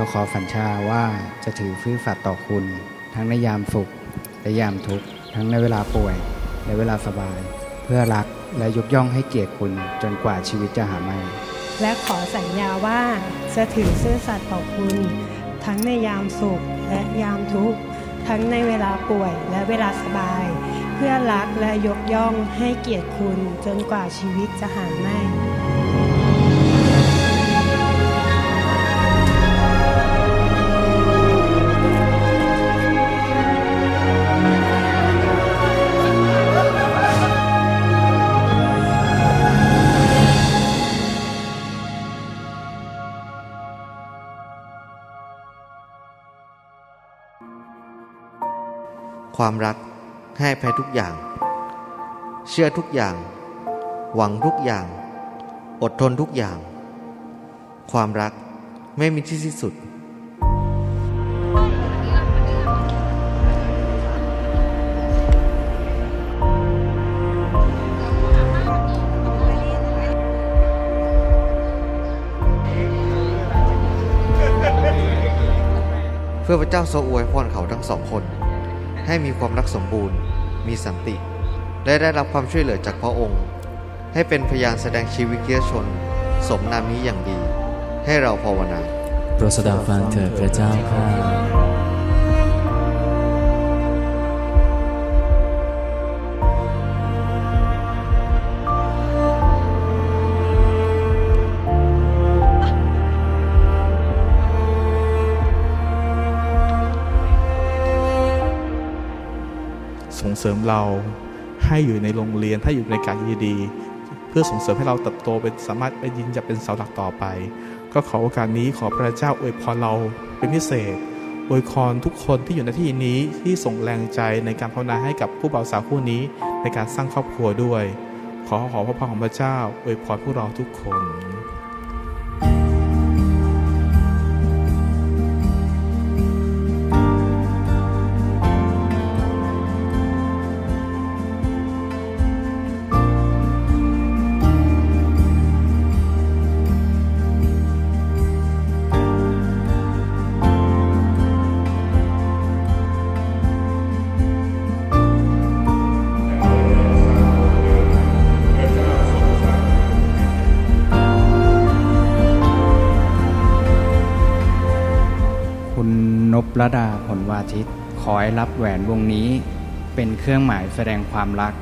เราขอฝัญชาว่าจะถือฟื้อฝัดต่อคุณ ทั้งในยามสุขและยามทุกข์ทั้งในเวลาป่วยและเวลาสบาย เพื่อรักและยกย่องให้เกียรติคุณจนกว่าชีวิตจะหาไม่ และขอสัญญาว่าจะถือซื่อสัตย์ต่อคุณ ทั้งในยามสุขและยามทุกข์ทั้งในเวลาป่วยและเวลาสบาย เพื่อรักและยกย่องให้เกียรติคุณจนกว่าชีวิตจะหาไม่ ความรักให้อภัยทุกอย่าง เชื่อทุกอย่าง หวังทุกอย่าง อดทนทุกอย่าง ความรักไม่มีที่สิ้นสุด เพื่อพระเจ้าทรงอวยพรเขาทั้งสองคน ให้มีความรักสมบูรณ์ มีสันติ และได้รับความช่วยเหลือจากพระองค์ ให้เป็นพยานแสดงชีวิตเกียชน สมนามนี้อย่างดี ให้เราภาวนาโปรดสดับฟังเถิดพระเจ้าข้า ส่งเสริมเราให้อยู่ในโรงเรียนให้อยู่ในการดีๆเพื่อส่งเสริมให้เราเติบโตเป็นสามารถเป็นยินจะเป็นเสาหลักต่อไป ก็ขอโอกาสนี้ขอพระเจ้าอวยพรเราเป็นพิเศษอวยพรทุกคนที่อยู่ในที่นี้ที่ส่งแรงใจในการภาวนาให้กับผู้บ่าวสาวคู่นี้ในการสร้างครอบครัวด้วย ขอขอพระพรของพระเจ้าอวยพรพวกเราทุกคน คุณนพระดาผลวาทิต ขอให้รับแหวนวงนี้ เป็นเครื่องหมายแสดงความรัก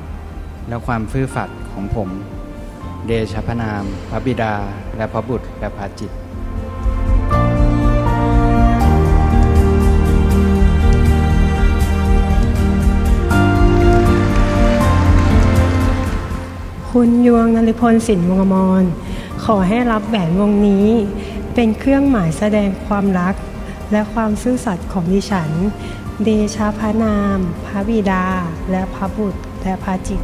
และความซื่อสัตย์ของผม เดชพนาม พระบิดา และพระบุตรและพระจิตคุณยวงนริพลสินวงมร ขอให้รับแหวนวงนี้ เป็นเครื่องหมายแสดงความรัก และความซื่อสัตย์ของดิฉัน เดชะพระนาม พระบิดา และพระบุตร และพระจิต